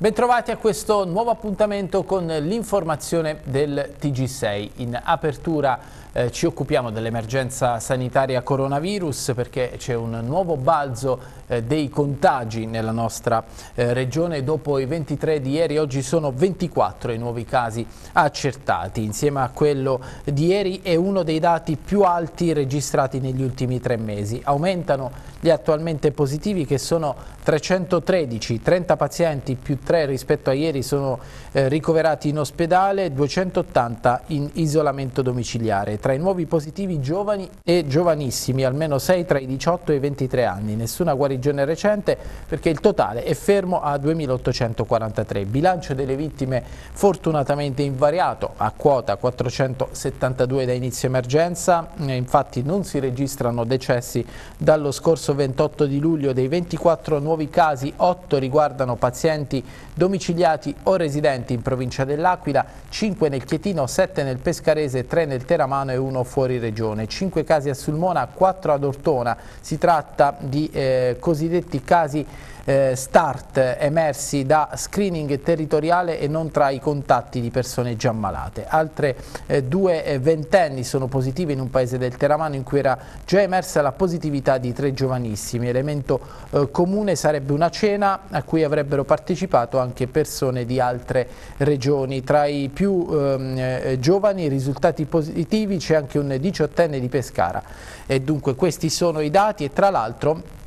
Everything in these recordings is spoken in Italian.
Bentrovati a questo nuovo appuntamento con l'informazione del TG6. In apertura eh, ci occupiamo dell'emergenza sanitaria coronavirus perché c'è un nuovo balzo eh, dei contagi nella nostra eh, regione. Dopo i 23 di ieri, oggi sono 24 i nuovi casi accertati. Insieme a quello di ieri è uno dei dati più alti registrati negli ultimi tre mesi. Aumentano gli attualmente positivi che sono 313, 30 pazienti più 3 rispetto a ieri sono eh, ricoverati in ospedale, 280 in isolamento domiciliare. Tra i nuovi positivi giovani e giovanissimi, almeno 6 tra i 18 e i 23 anni. Nessuna guarigione recente perché il totale è fermo a 2843. Bilancio delle vittime fortunatamente invariato a quota 472 da inizio emergenza, eh, infatti non si registrano decessi dallo scorso scorso 28 di luglio dei 24 nuovi casi, 8 riguardano pazienti domiciliati o residenti in provincia dell'Aquila, 5 nel Chietino, 7 nel Pescarese, 3 nel Teramano e 1 fuori regione. 5 casi a Sulmona, 4 ad Ortona. Si tratta di eh, cosiddetti casi eh, start emersi da screening territoriale e non tra i contatti di persone già malate. Altre eh, due eh, ventenni sono positive in un paese del Teramano in cui era già emersa la positività di tre giovanissimi. Elemento eh, comune sarebbe una cena a cui avrebbero partecipato anche persone di altre regioni. Tra i più ehm, eh, giovani risultati positivi c'è anche un diciottenne di Pescara e dunque questi sono i dati e tra l'altro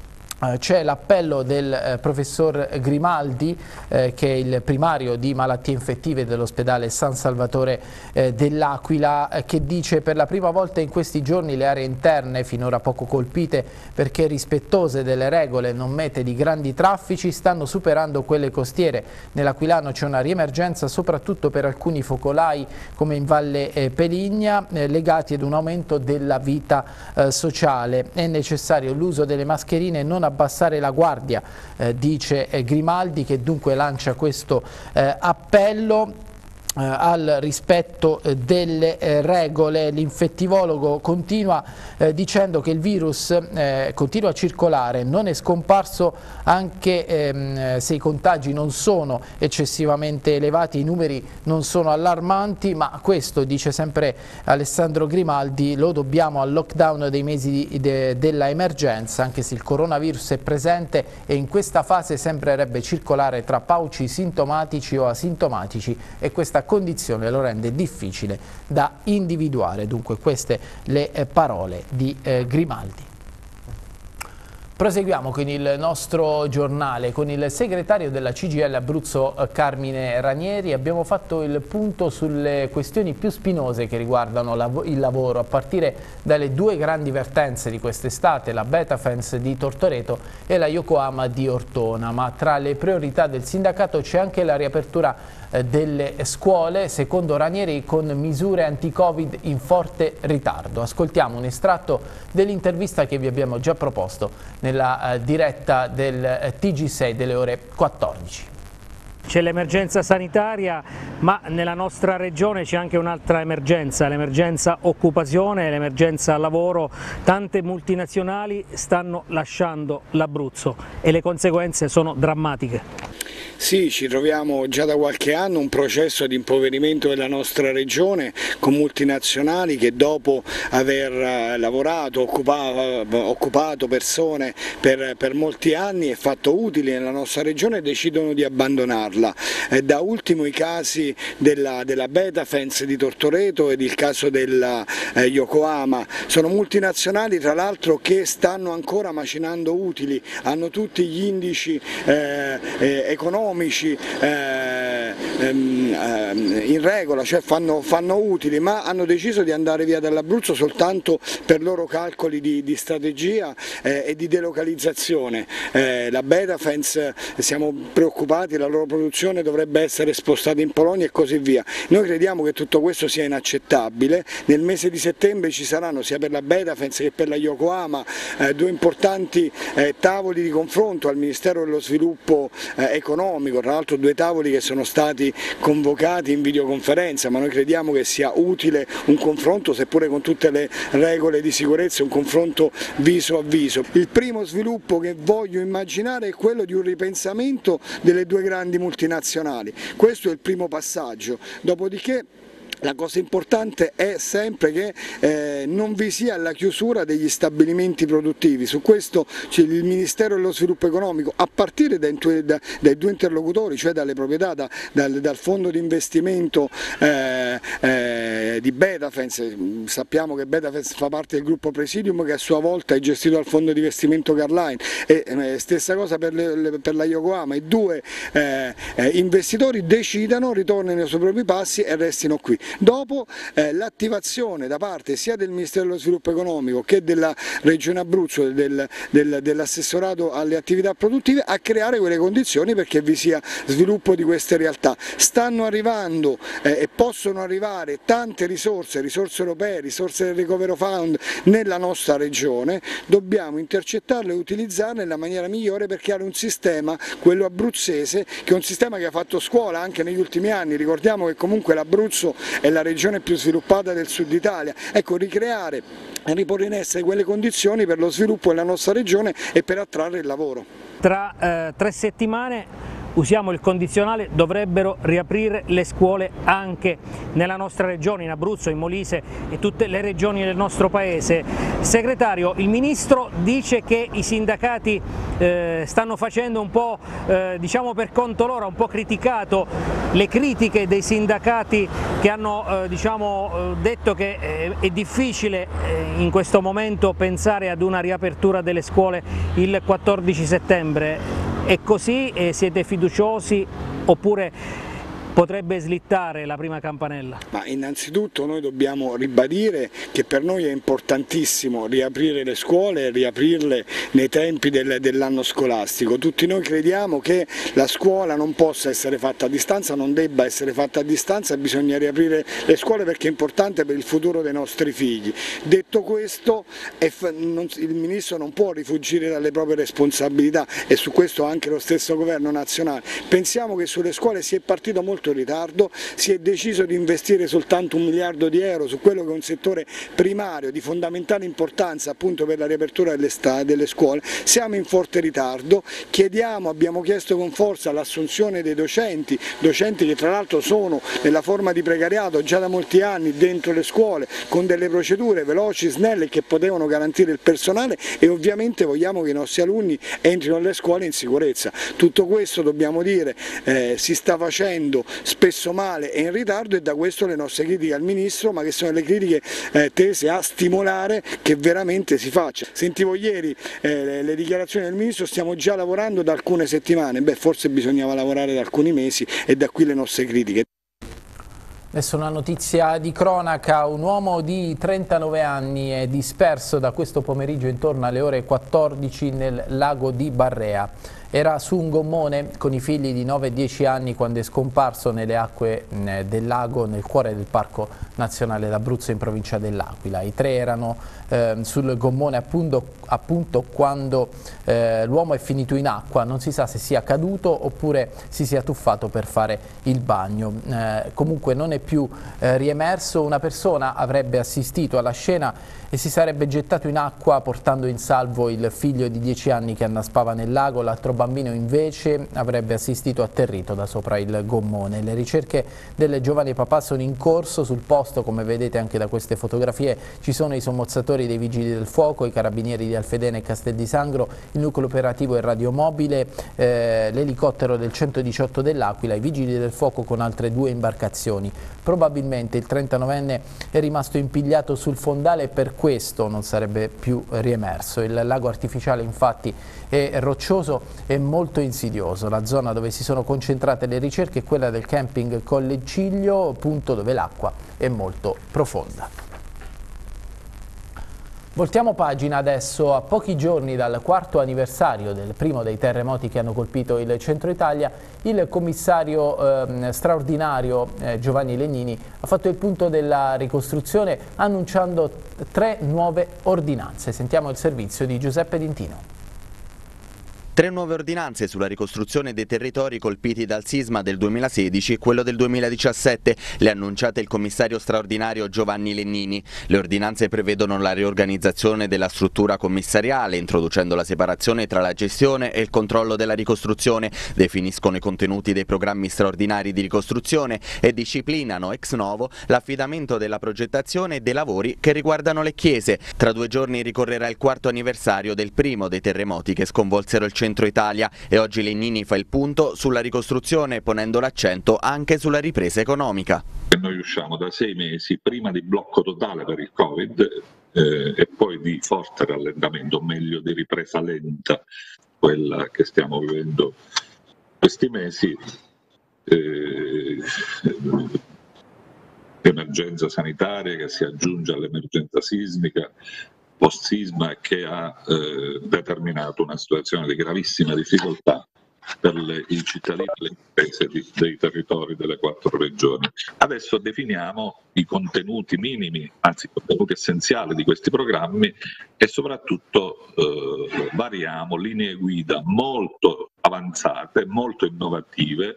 c'è l'appello del eh, professor Grimaldi, eh, che è il primario di malattie infettive dell'ospedale San Salvatore eh, dell'Aquila, eh, che dice per la prima volta in questi giorni le aree interne, finora poco colpite perché rispettose delle regole non mete di grandi traffici, stanno superando quelle costiere. Nell'Aquilano c'è una riemergenza soprattutto per alcuni focolai come in Valle eh, Peligna, legati ad un aumento della vita sociale. È necessario l'uso delle mascherine non abbassare la guardia, eh, dice eh, Grimaldi che dunque lancia questo eh, appello al rispetto eh, delle eh, regole. L'infettivologo continua eh, dicendo che il virus eh, continua a circolare, non è scomparso anche ehm, se i contagi non sono eccessivamente elevati, i numeri non sono allarmanti, ma questo, dice sempre Alessandro Grimaldi, lo dobbiamo al lockdown dei mesi de della emergenza, anche se il coronavirus è presente e in questa fase sembrerebbe circolare tra pauci sintomatici o asintomatici e questa condizione lo rende difficile da individuare. Dunque queste le eh, parole di eh, Grimaldi. Proseguiamo con il nostro giornale, con il segretario della CGL Abruzzo eh, Carmine Ranieri. Abbiamo fatto il punto sulle questioni più spinose che riguardano il lavoro, a partire dalle due grandi vertenze di quest'estate, la Betafence di Tortoreto e la Yokohama di Ortona. Ma tra le priorità del sindacato c'è anche la riapertura delle scuole, secondo Ranieri con misure anti-Covid in forte ritardo. Ascoltiamo un estratto dell'intervista che vi abbiamo già proposto nella eh, diretta del eh, TG6 delle ore 14. C'è l'emergenza sanitaria, ma nella nostra regione c'è anche un'altra emergenza, l'emergenza occupazione, l'emergenza lavoro. Tante multinazionali stanno lasciando l'Abruzzo e le conseguenze sono drammatiche. Sì, ci troviamo già da qualche anno un processo di impoverimento della nostra regione con multinazionali che dopo aver eh, lavorato, occupato persone per, per molti anni e fatto utili nella nostra regione decidono di abbandonarla. Eh, da ultimo i casi della, della Betafence di Tortoreto ed il caso della eh, Yokohama. Sono multinazionali tra l'altro che stanno ancora macinando utili, hanno tutti gli indici eh, eh, economici economici eh, ehm, eh, in regola, cioè fanno, fanno, utili, ma hanno deciso di andare via dall'Abruzzo soltanto per loro calcoli di, di strategia eh, e di delocalizzazione. Eh, la Betafence siamo preoccupati, la loro produzione dovrebbe essere spostata in Polonia e così via. Noi crediamo che tutto questo sia inaccettabile, nel mese di settembre ci saranno sia per la Betafence che per la Yokohama eh, due importanti eh, tavoli di confronto al Ministero dello Sviluppo economico economico, tra l'altro due tavoli che sono stati convocati in videoconferenza, ma noi crediamo che sia utile un confronto, seppure con tutte le regole di sicurezza, un confronto viso a viso. Il primo sviluppo che voglio immaginare è quello di un ripensamento delle due grandi multinazionali. Questo è il primo passaggio, dopodiché la cosa importante è sempre che eh, non vi sia la chiusura degli stabilimenti produttivi, su questo il Ministero dello Sviluppo Economico, a partire dai, dai due interlocutori, cioè dalle proprietà, da, dal, dal, fondo di investimento eh, eh, di Betafens, sappiamo che Betafens fa parte del gruppo Presidium che a sua volta è gestito dal fondo di investimento Carline, e eh, stessa cosa per, le, per, la Yokohama, i due eh, eh, investitori decidano, ritornino sui propri passi e restino qui. Dopo eh, l'attivazione da parte sia del Ministero dello Sviluppo Economico che della Regione Abruzzo, del, del, dell'assessorato alle attività produttive a creare quelle condizioni perché vi sia sviluppo di queste realtà. Stanno arrivando eh, e possono arrivare tante risorse, risorse europee, risorse del Recovery Fund nella nostra regione, dobbiamo intercettarle e utilizzarle nella maniera migliore per creare un sistema, quello abruzzese, che è un sistema che ha fatto scuola anche negli ultimi anni, ricordiamo che comunque l'Abruzzo è la regione più sviluppata del sud Italia, ecco ricreare e riporre in essere quelle condizioni per lo sviluppo della nostra regione e per attrarre il lavoro. Tra eh, tre settimane usiamo il condizionale, dovrebbero riaprire le scuole anche nella nostra regione, in Abruzzo, in Molise e tutte le regioni del nostro paese. Segretario, il Ministro dice che i sindacati eh, stanno facendo un po' eh, diciamo per conto loro, un po' criticato le critiche dei sindacati che hanno eh, diciamo, eh, detto che eh, è difficile eh, in questo momento pensare ad una riapertura delle scuole il 14 settembre. È così? E siete fiduciosi oppure potrebbe slittare la prima campanella? Ma innanzitutto noi dobbiamo ribadire che per noi è importantissimo riaprire le scuole e riaprirle nei tempi del, dell'anno scolastico. Tutti noi crediamo che la scuola non possa essere fatta a distanza, non debba essere fatta a distanza, bisogna riaprire le scuole perché è importante per il futuro dei nostri figli. Detto questo il Ministro non può rifugire dalle proprie responsabilità e su questo anche lo stesso Governo nazionale. Pensiamo che sulle scuole si è partito molto molto ritardo, si è deciso di investire soltanto un miliardo di euro su quello che è un settore primario di fondamentale importanza appunto per la riapertura delle, delle scuole, siamo in forte ritardo, chiediamo, abbiamo chiesto con forza l'assunzione dei docenti, docenti che tra l'altro sono nella forma di precariato già da molti anni dentro le scuole con delle procedure veloci, snelle che potevano garantire il personale e ovviamente vogliamo che i nostri alunni entrino nelle scuole in sicurezza. Tutto questo dobbiamo dire eh, si sta facendo spesso male e in ritardo e da questo le nostre critiche al Ministro, ma che sono le critiche eh, tese a stimolare che veramente si faccia. Sentivo ieri eh, le dichiarazioni del Ministro, stiamo già lavorando da alcune settimane, beh forse bisognava lavorare da alcuni mesi e da qui le nostre critiche. Adesso una notizia di cronaca, un uomo di 39 anni è disperso da questo pomeriggio intorno alle ore 14 nel lago di Barrea. Era su un gommone con i figli di 9 e 10 anni quando è scomparso nelle acque del lago nel cuore del Parco Nazionale d'Abruzzo in provincia dell'Aquila. I tre erano eh, sul gommone appunto, appunto quando eh, l'uomo è finito in acqua, non si sa se sia caduto oppure si sia tuffato per fare il bagno. Eh, comunque non è più eh, riemerso, una persona avrebbe assistito alla scena e si sarebbe gettato in acqua portando in salvo il figlio di 10 anni che annaspava nel lago, l'altro bambino invece avrebbe assistito atterrito da sopra il gommone. Le ricerche del giovane papà sono in corso sul posto, come vedete anche da queste fotografie, ci sono i sommozzatori dei vigili del fuoco, i carabinieri di Alfedene e Castel di Sangro, il nucleo operativo e radiomobile, eh, l'elicottero del 118 dell'Aquila, i vigili del fuoco con altre due imbarcazioni. Probabilmente il 39enne è rimasto impigliato sul fondale e per questo non sarebbe più riemerso. Il lago artificiale infatti è roccioso e molto insidioso. La zona dove si sono concentrate le ricerche è quella del camping Colle Ciglio, punto dove l'acqua è molto profonda. Voltiamo pagina adesso a pochi giorni dal quarto anniversario del primo dei terremoti che hanno colpito il centro Italia, il commissario eh, straordinario eh, Giovanni Legnini ha fatto il punto della ricostruzione annunciando tre nuove ordinanze. Sentiamo il servizio di Giuseppe Dintino. Tre nuove ordinanze sulla ricostruzione dei territori colpiti dal sisma del 2016 e quello del 2017, le ha annunciate il commissario straordinario Giovanni Lennini. Le ordinanze prevedono la riorganizzazione della struttura commissariale, introducendo la separazione tra la gestione e il controllo della ricostruzione, definiscono i contenuti dei programmi straordinari di ricostruzione e disciplinano ex novo l'affidamento della progettazione e dei lavori che riguardano le chiese. Tra due giorni ricorrerà il quarto anniversario del primo dei terremoti che sconvolsero il centro Italia e oggi Lennini fa il punto sulla ricostruzione ponendo l'accento anche sulla ripresa economica. Noi usciamo da sei mesi prima di blocco totale per il Covid eh, e poi di forte rallentamento, o meglio di ripresa lenta, quella che stiamo vivendo questi mesi. Eh, emergenza sanitaria che si aggiunge all'emergenza sismica post-sisma che ha eh, determinato una situazione di gravissima difficoltà per le, i cittadini e le imprese di, dei territori delle quattro regioni. Adesso definiamo i contenuti minimi, anzi i contenuti essenziali di questi programmi e soprattutto eh, variamo linee guida molto avanzate, molto innovative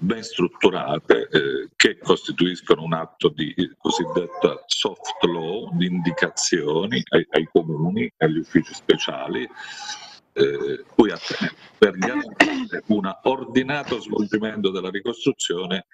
ben strutturate eh, che costituiscono un atto di cosiddetta soft law, di indicazioni ai, ai comuni, agli uffici speciali, eh, cui attenere per garantire un ordinato svolgimento della ricostruzione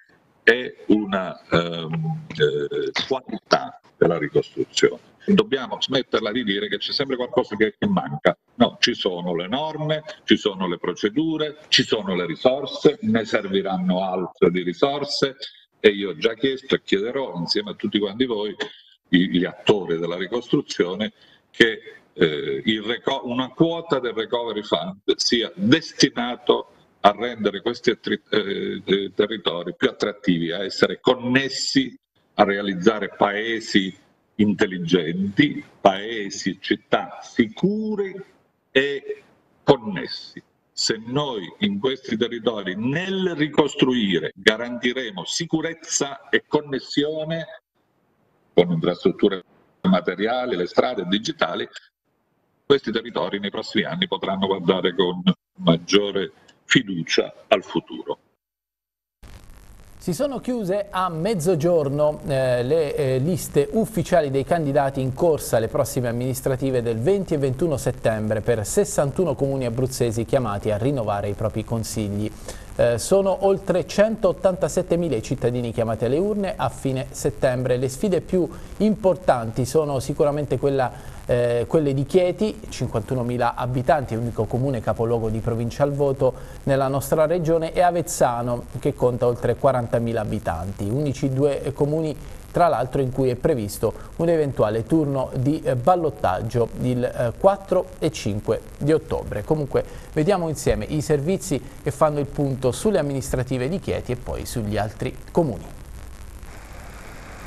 e una ehm, eh, qualità della ricostruzione dobbiamo smetterla di dire che c'è sempre qualcosa che, che, manca. No, ci sono le norme, ci sono le procedure, ci sono le risorse, ne serviranno altre di risorse e io ho già chiesto e chiederò insieme a tutti quanti voi, gli attori della ricostruzione, che eh, una quota del recovery fund sia destinato a rendere questi eh, eh, territori più attrattivi, a essere connessi, a realizzare paesi intelligenti, paesi, città sicuri e connessi. Se noi in questi territori nel ricostruire garantiremo sicurezza e connessione con infrastrutture materiali, le strade digitali, questi territori nei prossimi anni potranno guardare con maggiore fiducia al futuro. Si sono chiuse a mezzogiorno eh, le eh, liste ufficiali dei candidati in corsa alle prossime amministrative del 20 e 21 settembre per 61 comuni abruzzesi chiamati a rinnovare i propri consigli. Eh, sono oltre 187.000 i cittadini chiamati alle urne a fine settembre. Le sfide più importanti sono sicuramente quella eh, quelle di Chieti, 51.000 abitanti, unico comune capoluogo di provincia al voto nella nostra regione, e Avezzano che conta oltre 40.000 abitanti, unici due comuni tra l'altro in cui è previsto un eventuale turno di eh, ballottaggio il eh, 4 e 5 di ottobre. Comunque vediamo insieme i servizi che fanno il punto sulle amministrative di Chieti e poi sugli altri comuni.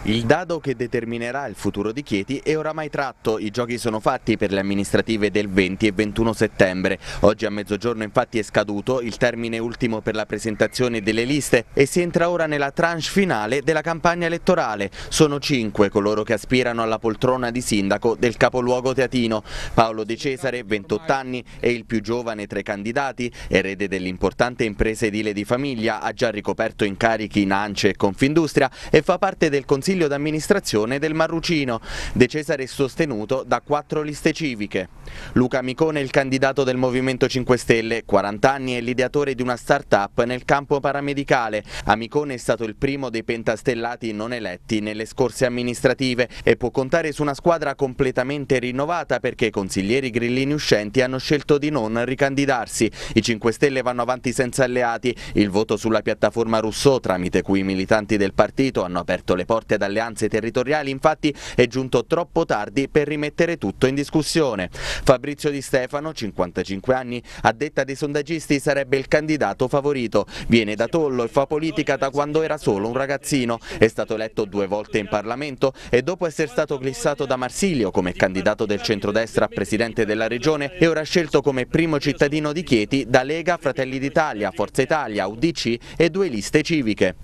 Il dado che determinerà il futuro di Chieti è oramai tratto, i giochi sono fatti per le amministrative del 20 e 21 settembre. Oggi a mezzogiorno infatti è scaduto il termine ultimo per la presentazione delle liste e si entra ora nella tranche finale della campagna elettorale. Sono cinque coloro che aspirano alla poltrona di sindaco del capoluogo teatino. Paolo De Cesare, 28 anni, è il più giovane tra i candidati, erede dell'importante impresa edile di famiglia, ha già ricoperto incarichi in ANCE e Confindustria e fa parte del Consiglio consiglio d'amministrazione del Marrucino. De Cesare sostenuto da quattro liste civiche. Luca Micone è il candidato del Movimento 5 Stelle, 40 anni e l'ideatore di una start-up nel campo paramedicale. Amicone è stato il primo dei pentastellati non eletti nelle scorse amministrative e può contare su una squadra completamente rinnovata perché i consiglieri grillini uscenti hanno scelto di non ricandidarsi. I 5 Stelle vanno avanti senza alleati. Il voto sulla piattaforma Rousseau, tramite cui i militanti del partito hanno aperto le porte ad alleanze territoriali infatti è giunto troppo tardi per rimettere tutto in discussione. Fabrizio Di Stefano, 55 anni, a detta dei sondaggisti sarebbe il candidato favorito. Viene da Tollo e fa politica da quando era solo un ragazzino. È stato eletto due volte in Parlamento e dopo essere stato glissato da Marsilio come candidato del centrodestra a presidente della regione è ora scelto come primo cittadino di Chieti da Lega, Fratelli d'Italia, Forza Italia, UDC e due liste civiche.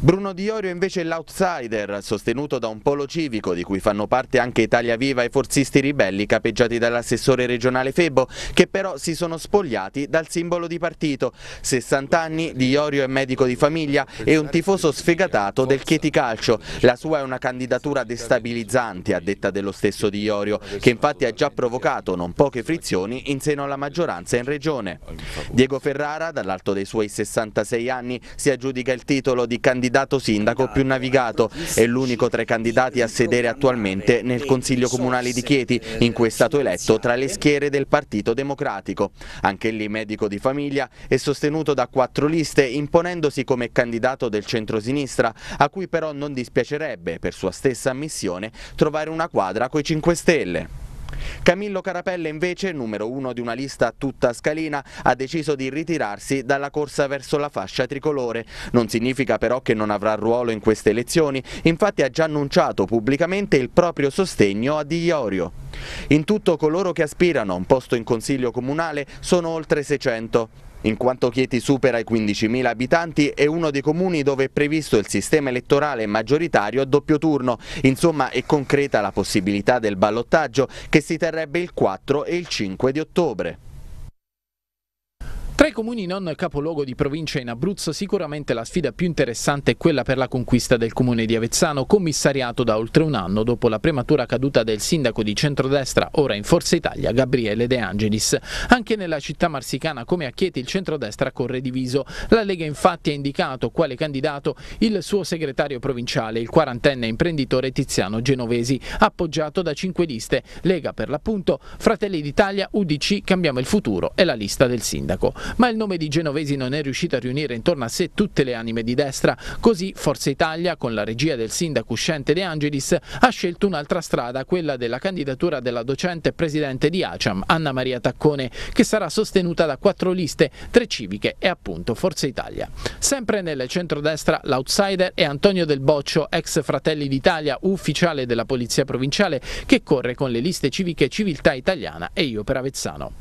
Bruno Di Iorio invece è l'outsider, sostenuto da un polo civico di cui fanno parte anche Italia Viva e forzisti ribelli capeggiati dall'assessore regionale Febo, che però si sono spogliati dal simbolo di partito. 60 anni, Di Iorio è medico di famiglia e un tifoso sfegatato del Chieti Calcio. La sua è una candidatura destabilizzante, a detta dello stesso Di Iorio, che infatti ha già provocato non poche frizioni in seno alla maggioranza in regione. Diego Ferrara, dall'alto dei suoi 66 anni, si aggiudica il titolo di candidato candidato sindaco più navigato, è l'unico tra i candidati a sedere attualmente nel Consiglio Comunale di Chieti, in cui è stato eletto tra le schiere del Partito Democratico. Anche lì medico di famiglia è sostenuto da quattro liste, imponendosi come candidato del centro-sinistra, a cui però non dispiacerebbe, per sua stessa ammissione, trovare una quadra coi 5 Stelle. Camillo Carapelle invece, numero uno di una lista tutta scalina, ha deciso di ritirarsi dalla corsa verso la fascia tricolore. Non significa però che non avrà ruolo in queste elezioni, infatti ha già annunciato pubblicamente il proprio sostegno a Di Iorio. In tutto coloro che aspirano a un posto in consiglio comunale sono oltre 600. In quanto Chieti supera i 15.000 abitanti è uno dei comuni dove è previsto il sistema elettorale maggioritario a doppio turno, insomma è concreta la possibilità del ballottaggio che si terrebbe il 4 e il 5 di ottobre. Tra i comuni non capoluogo di provincia in Abruzzo sicuramente la sfida più interessante è quella per la conquista del comune di Avezzano, commissariato da oltre un anno dopo la prematura caduta del sindaco di centrodestra, ora in Forza Italia, Gabriele De Angelis. Anche nella città marsicana come a Chieti il centrodestra corre diviso. La Lega infatti ha indicato quale candidato il suo segretario provinciale, il quarantenne imprenditore Tiziano Genovesi, appoggiato da cinque liste, Lega per l'appunto, Fratelli d'Italia, UDC, Cambiamo il futuro e la lista del sindaco ma il nome di Genovesi non è riuscito a riunire intorno a sé tutte le anime di destra, così Forza Italia, con la regia del sindaco uscente De Angelis, ha scelto un'altra strada, quella della candidatura della docente presidente di Aciam, Anna Maria Taccone, che sarà sostenuta da quattro liste, tre civiche e appunto Forza Italia. Sempre nel centrodestra l'outsider è Antonio Del Boccio, ex Fratelli d'Italia, ufficiale della Polizia Provinciale, che corre con le liste civiche Civiltà Italiana e Io per Avezzano.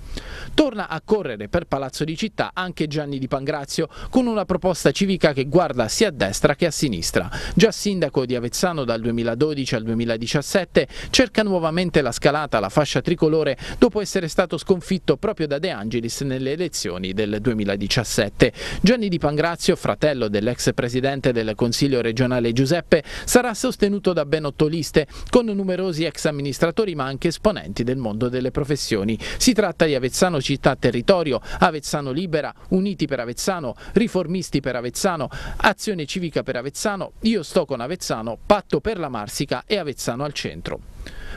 Torna a correre per Palazzo di città anche Gianni Di Pangrazio con una proposta civica che guarda sia a destra che a sinistra. Già sindaco di Avezzano dal 2012 al 2017 cerca nuovamente la scalata alla fascia tricolore dopo essere stato sconfitto proprio da De Angelis nelle elezioni del 2017. Gianni Di Pangrazio, fratello dell'ex presidente del Consiglio regionale Giuseppe, sarà sostenuto da ben otto liste con numerosi ex amministratori ma anche esponenti del mondo delle professioni. Si tratta di Avezzano città territorio, Avezzano Avezzano Libera, Uniti per Avezzano, Riformisti per Avezzano, Azione Civica per Avezzano, Io sto con Avezzano, Patto per la Marsica e Avezzano al centro.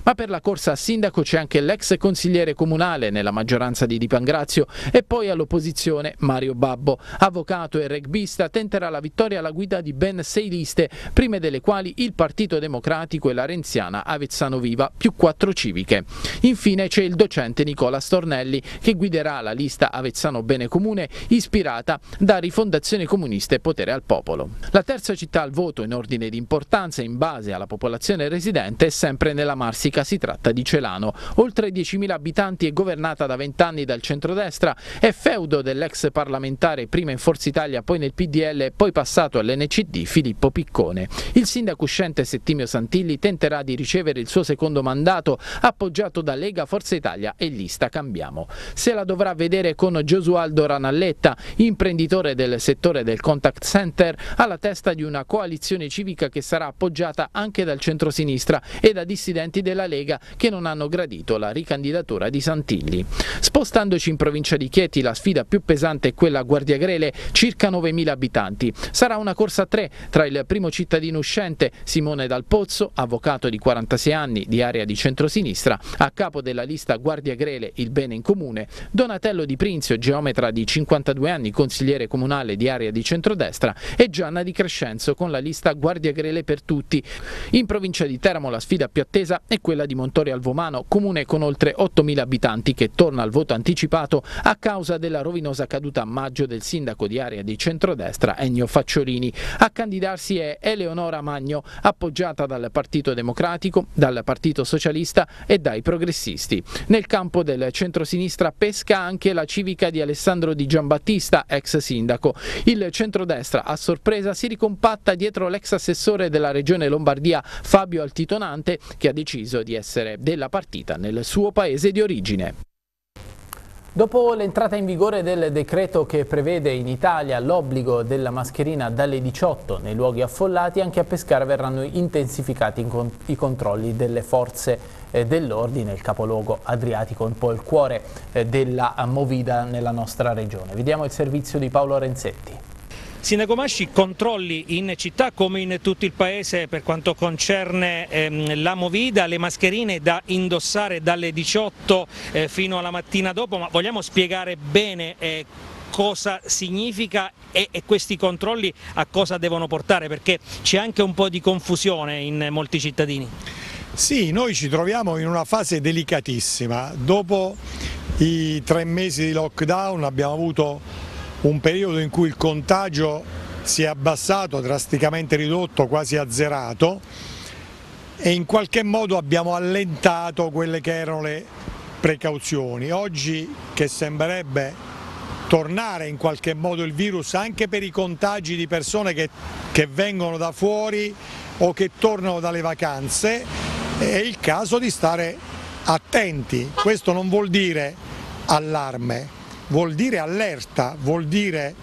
Ma per la corsa a sindaco c'è anche l'ex consigliere comunale nella maggioranza di Di Pangrazio e poi all'opposizione Mario Babbo. Avvocato e rugbista tenterà la vittoria alla guida di ben sei liste, prime delle quali il Partito Democratico e la Renziana Avezzano Viva, più quattro civiche. Infine c'è il docente Nicola Stornelli che guiderà la lista Avezzano Bene Comune ispirata da Rifondazione Comunista e Potere al Popolo. La terza città al voto in ordine di importanza in base alla popolazione residente è sempre nella Marsica si tratta di Celano. Oltre 10.000 abitanti e governata da 20 anni dal centrodestra, è feudo dell'ex parlamentare prima in Forza Italia, poi nel PDL e poi passato all'NCD Filippo Piccone. Il sindaco uscente Settimio Santilli tenterà di ricevere il suo secondo mandato appoggiato da Lega, Forza Italia e Lista Cambiamo. Se la dovrà vedere con Giosualdo Ranalletta, imprenditore del settore del contact center, alla testa di una coalizione civica che sarà appoggiata anche dal centrosinistra e da dissidenti della Lega che non hanno gradito la ricandidatura di Santilli. Spostandoci in provincia di Chieti, la sfida più pesante è quella a Guardiagrele, circa 9.000 abitanti. Sarà una corsa a tre tra il primo cittadino uscente, Simone Dal Pozzo, avvocato di 46 anni di area di centrosinistra, a capo della lista Guardiagrele Il Bene in Comune, Donatello Di Prinzio, geometra di 52 anni, consigliere comunale di area di centrodestra, e Gianna Di Crescenzo con la lista Guardiagrele per tutti. In provincia di Teramo la sfida più attesa sinistra quella di Montorio Alvomano, comune con oltre 8.000 abitanti che torna al voto anticipato a causa della rovinosa caduta a maggio del sindaco di area di centrodestra Ennio Facciolini. A candidarsi è Eleonora Magno, appoggiata dal Partito Democratico, dal Partito Socialista e dai progressisti. Nel campo del centrosinistra pesca anche la civica di Alessandro Di Giambattista, ex sindaco. Il centrodestra a sorpresa si ricompatta dietro l'ex assessore della regione Lombardia Fabio Altitonante che ha deciso di essere della partita nel suo paese di origine. Dopo l'entrata in vigore del decreto che prevede in Italia l'obbligo della mascherina dalle 18 nei luoghi affollati, anche a Pescara verranno intensificati i controlli delle forze eh, dell'ordine, il capoluogo adriatico, un po' il cuore eh, della movida nella nostra regione. Vediamo il servizio di Paolo Renzetti. Sindaco Masci, controlli in città come in tutto il paese per quanto concerne ehm, la movida, le mascherine da indossare dalle 18 eh, fino alla mattina dopo, ma vogliamo spiegare bene eh, cosa significa e, e, questi controlli a cosa devono portare perché c'è anche un po' di confusione in molti cittadini. Sì, noi ci troviamo in una fase delicatissima, dopo i tre mesi di lockdown abbiamo avuto un periodo in cui il contagio si è abbassato, drasticamente ridotto, quasi azzerato e in qualche modo abbiamo allentato quelle che erano le precauzioni. Oggi che sembrerebbe tornare in qualche modo il virus anche per i contagi di persone che, che vengono da fuori o che tornano dalle vacanze, è il caso di stare attenti. Questo non vuol dire allarme, vuol dire allerta, vuol dire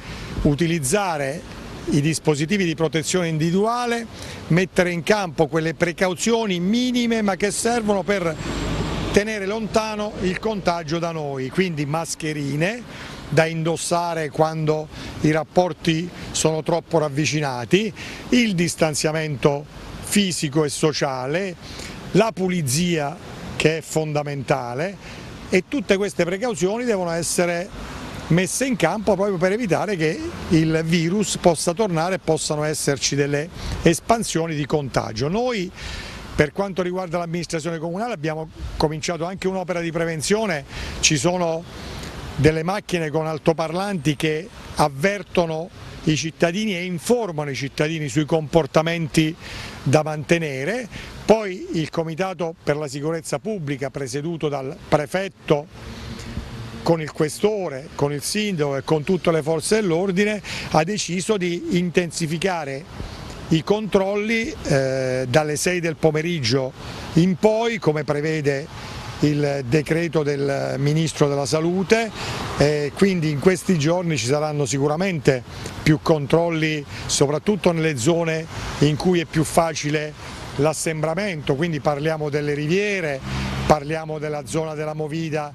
utilizzare i dispositivi di protezione individuale, mettere in campo quelle precauzioni minime ma che servono per tenere lontano il contagio da noi, quindi mascherine da indossare quando i rapporti sono troppo ravvicinati, il distanziamento fisico e sociale, la pulizia che è fondamentale e tutte queste precauzioni devono essere messe in campo proprio per evitare che il virus possa tornare e possano esserci delle espansioni di contagio. Noi per quanto riguarda l'amministrazione comunale abbiamo cominciato anche un'opera di prevenzione, ci sono delle macchine con altoparlanti che avvertono i cittadini e informano i cittadini sui comportamenti da mantenere, poi il Comitato per la sicurezza pubblica presieduto dal prefetto con il questore, con il sindaco e con tutte le forze dell'ordine ha deciso di intensificare i controlli eh, dalle 6 del pomeriggio in poi come prevede il decreto del Ministro della Salute e quindi in questi giorni ci saranno sicuramente più controlli soprattutto nelle zone in cui è più facile l'assembramento, quindi parliamo delle riviere, parliamo della zona della Movida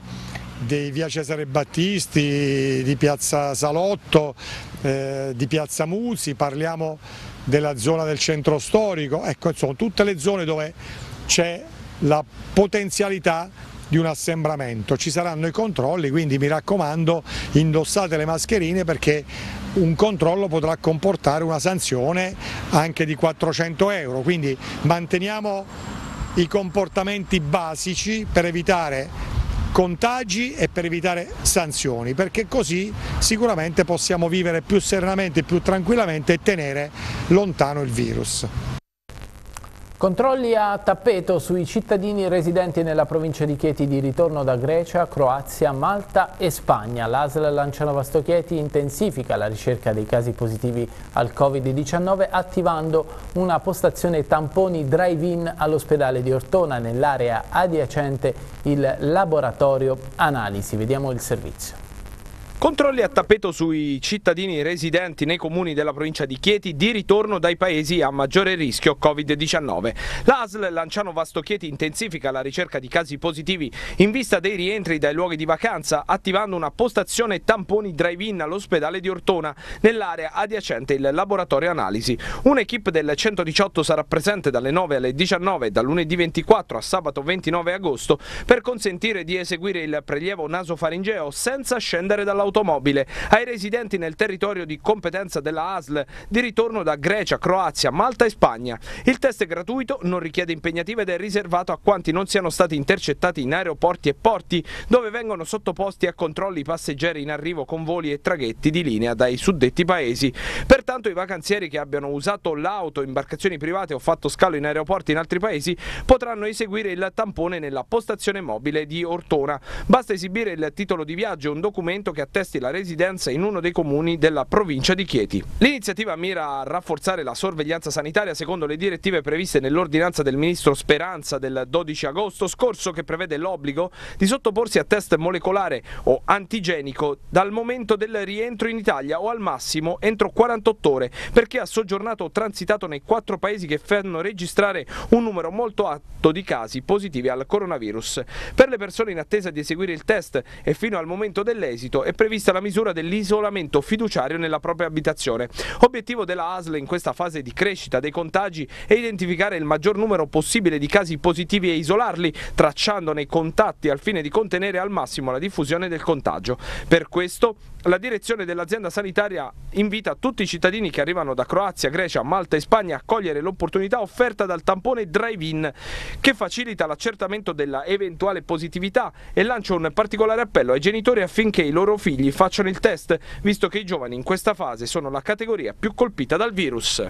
di via Cesare Battisti, di piazza Salotto, eh, di piazza Musi, parliamo della zona del centro storico, ecco insomma tutte le zone dove c'è la potenzialità di un assembramento, ci saranno i controlli, quindi mi raccomando indossate le mascherine perché un controllo potrà comportare una sanzione anche di 400 euro, quindi manteniamo i comportamenti basici per evitare contagi e per evitare sanzioni, perché così sicuramente possiamo vivere più serenamente, più tranquillamente e tenere lontano il virus. Controlli a tappeto sui cittadini residenti nella provincia di Chieti di ritorno da Grecia, Croazia, Malta e Spagna. L'ASL Lancianova Chieti intensifica la ricerca dei casi positivi al Covid-19 attivando una postazione tamponi drive-in all'ospedale di Ortona nell'area adiacente il laboratorio analisi. Vediamo il servizio. Controlli a tappeto sui cittadini residenti nei comuni della provincia di Chieti di ritorno dai paesi a maggiore rischio Covid-19. L'ASL Lanciano Vasto Chieti intensifica la ricerca di casi positivi in vista dei rientri dai luoghi di vacanza, attivando una postazione tamponi drive-in all'ospedale di Ortona, nell'area adiacente il laboratorio analisi. Un'equipe del 118 sarà presente dalle 9 alle 19 da lunedì 24 a sabato 29 agosto per consentire di eseguire il prelievo nasofaringeo senza scendere dall'autostrada automobile ai residenti nel territorio di competenza della ASL di ritorno da Grecia, Croazia, Malta e Spagna. Il test è gratuito, non richiede impegnative ed è riservato a quanti non siano stati intercettati in aeroporti e porti dove vengono sottoposti a controlli passeggeri in arrivo con voli e traghetti di linea dai suddetti paesi. Pertanto i vacanzieri che abbiano usato l'auto, imbarcazioni private o fatto scalo in aeroporti in altri paesi potranno eseguire il tampone nella postazione mobile di Ortona. Basta esibire il titolo di viaggio e un documento che attesti la residenza in uno dei comuni della provincia di Chieti. L'iniziativa mira a rafforzare la sorveglianza sanitaria secondo le direttive previste nell'ordinanza del ministro Speranza del 12 agosto scorso che prevede l'obbligo di sottoporsi a test molecolare o antigenico dal momento del rientro in Italia o al massimo entro 48 ore per chi ha soggiornato o transitato nei quattro paesi che fanno registrare un numero molto alto di casi positivi al coronavirus. Per le persone in attesa di eseguire il test e fino al momento dell'esito è prevista la misura dell'isolamento fiduciario nella propria abitazione. Obiettivo della ASL in questa fase di crescita dei contagi è identificare il maggior numero possibile di casi positivi e isolarli, tracciandone i contatti al fine di contenere al massimo la diffusione del contagio. Per questo la direzione dell'azienda sanitaria invita tutti i cittadini che arrivano da Croazia, Grecia, Malta e Spagna a cogliere l'opportunità offerta dal tampone drive-in che facilita l'accertamento della eventuale positività e lancia un particolare appello ai genitori affinché i loro figli facciano il test, visto che i giovani in questa fase sono la categoria più colpita dal virus.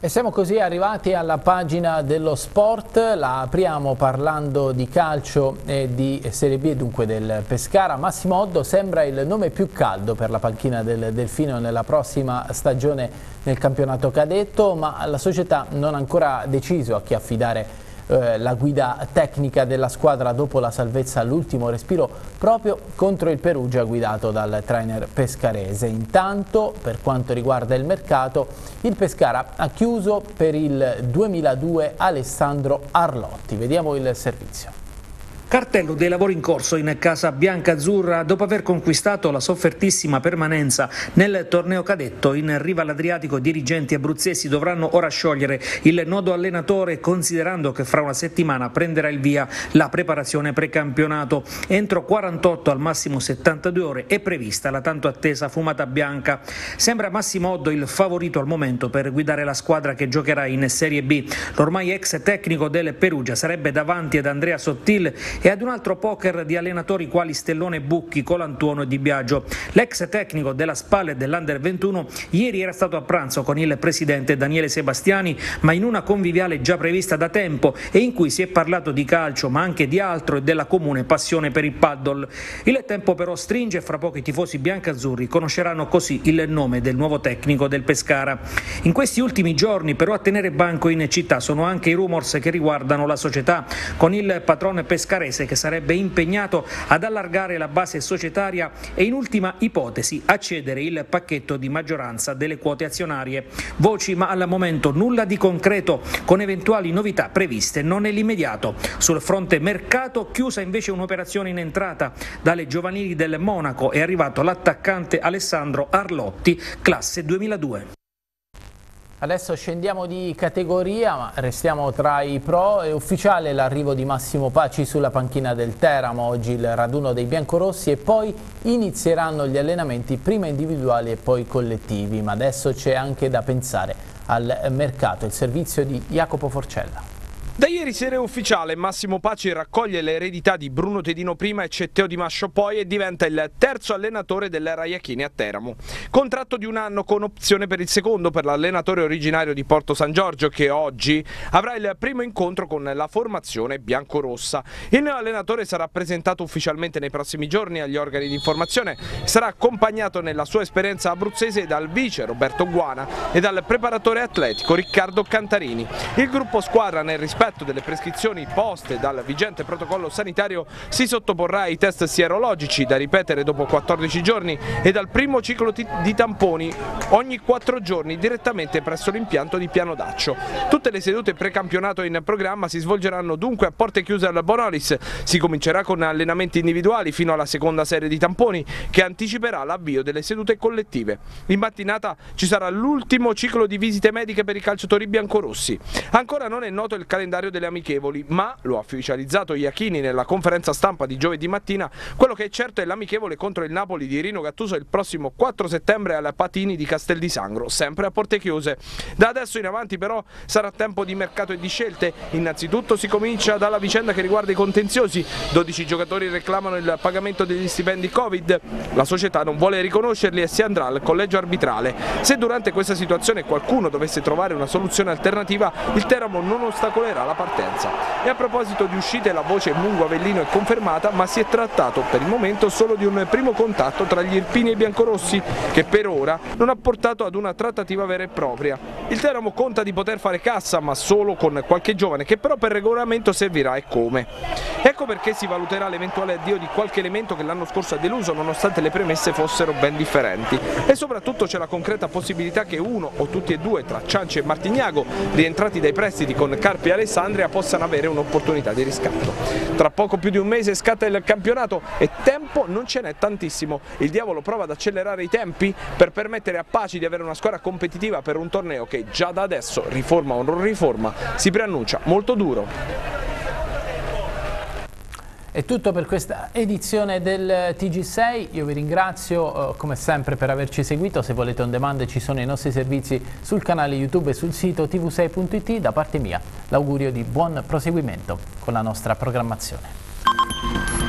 E siamo così arrivati alla pagina dello sport, la apriamo parlando di calcio e di Serie B dunque del Pescara. Massimo Oddo sembra il nome più caldo per la panchina del Delfino nella prossima stagione nel campionato cadetto, ma la società non ha ancora deciso a chi affidare eh, la guida tecnica della squadra dopo la salvezza all'ultimo respiro proprio contro il Perugia guidato dal trainer pescarese. Intanto per quanto riguarda il mercato il Pescara ha chiuso per il 2002 Alessandro Arlotti. Vediamo il servizio. Cartello dei lavori in corso in Casa Bianca Azzurra dopo aver conquistato la soffertissima permanenza nel torneo cadetto in riva all'Adriatico. Dirigenti abruzzesi dovranno ora sciogliere il nodo allenatore considerando che fra una settimana prenderà il via la preparazione precampionato. Entro 48 al massimo 72 ore è prevista la tanto attesa fumata bianca. Sembra Massimo Oddo il favorito al momento per guidare la squadra che giocherà in Serie B. L'ormai ex tecnico del Perugia sarebbe davanti ad Andrea Sottil e ad un altro poker di allenatori quali Stellone Bucchi, Colantuono e Di Biagio. L'ex tecnico della Spalle dell'Under 21 ieri era stato a pranzo con il presidente Daniele Sebastiani, ma in una conviviale già prevista da tempo e in cui si è parlato di calcio, ma anche di altro e della comune passione per il paddle. Il tempo però stringe e fra poco i tifosi biancazzurri conosceranno così il nome del nuovo tecnico del Pescara. In questi ultimi giorni però a tenere banco in città sono anche i rumors che riguardano la società, con il patrone pescarese Varese che sarebbe impegnato ad allargare la base societaria e in ultima ipotesi a cedere il pacchetto di maggioranza delle quote azionarie. Voci ma al momento nulla di concreto con eventuali novità previste non nell'immediato. Sul fronte mercato chiusa invece un'operazione in entrata dalle giovanili del Monaco è arrivato l'attaccante Alessandro Arlotti classe 2002. Adesso scendiamo di categoria, ma restiamo tra i pro. È ufficiale l'arrivo di Massimo Paci sulla panchina del Teramo, oggi il raduno dei biancorossi e poi inizieranno gli allenamenti prima individuali e poi collettivi. Ma adesso c'è anche da pensare al mercato, il servizio di Jacopo Forcella. Da ieri sera è ufficiale, Massimo Paci raccoglie l'eredità di Bruno Tedino prima e Cetteo Di Mascio poi e diventa il terzo allenatore della Raiachini a Teramo. Contratto di un anno con opzione per il secondo per l'allenatore originario di Porto San Giorgio che oggi avrà il primo incontro con la formazione biancorossa. Il neo allenatore sarà presentato ufficialmente nei prossimi giorni agli organi di informazione sarà accompagnato nella sua esperienza abruzzese dal vice Roberto Guana e dal preparatore atletico Riccardo Cantarini. Il gruppo squadra nel rispetto rispetto delle prescrizioni poste dal vigente protocollo sanitario si sottoporrà ai test sierologici da ripetere dopo 14 giorni e dal primo ciclo di tamponi ogni 4 giorni direttamente presso l'impianto di Piano Daccio. Tutte le sedute precampionato in programma si svolgeranno dunque a porte chiuse al Bonolis. Si comincerà con allenamenti individuali fino alla seconda serie di tamponi che anticiperà l'avvio delle sedute collettive. In mattinata ci sarà l'ultimo ciclo di visite mediche per i calciatori biancorossi. Ancora non è noto il calendario calendario delle amichevoli, ma lo ha ufficializzato Iachini nella conferenza stampa di giovedì mattina, quello che è certo è l'amichevole contro il Napoli di Rino Gattuso il prossimo 4 settembre alla Patini di Castel di Sangro, sempre a porte chiuse. Da adesso in avanti però sarà tempo di mercato e di scelte. Innanzitutto si comincia dalla vicenda che riguarda i contenziosi. 12 giocatori reclamano il pagamento degli stipendi Covid. La società non vuole riconoscerli e si andrà al collegio arbitrale. Se durante questa situazione qualcuno dovesse trovare una soluzione alternativa, il Teramo non ostacolerà la partenza. E a proposito di uscite, la voce Mungo Avellino è confermata, ma si è trattato per il momento solo di un primo contatto tra gli irpini e i biancorossi, che per ora non ha portato ad una trattativa vera e propria. Il Teramo conta di poter fare cassa, ma solo con qualche giovane, che però per regolamento servirà e come. Ecco perché si valuterà l'eventuale addio di qualche elemento che l'anno scorso ha deluso, nonostante le premesse fossero ben differenti. E soprattutto c'è la concreta possibilità che uno o tutti e due, tra Cianci e Martignago, rientrati dai prestiti con Carpi e Alessandria, possano avere un'opportunità di riscatto. Tra poco più di un mese scatta il campionato e tempo non ce n'è tantissimo. Il diavolo prova ad accelerare i tempi per permettere a Paci di avere una squadra competitiva per un torneo che già da adesso, riforma o non riforma, si preannuncia molto duro. È tutto per questa edizione del TG6, io vi ringrazio eh, come sempre per averci seguito, se volete on demand ci sono i nostri servizi sul canale YouTube e sul sito tv6.it, da parte mia l'augurio di buon proseguimento con la nostra programmazione.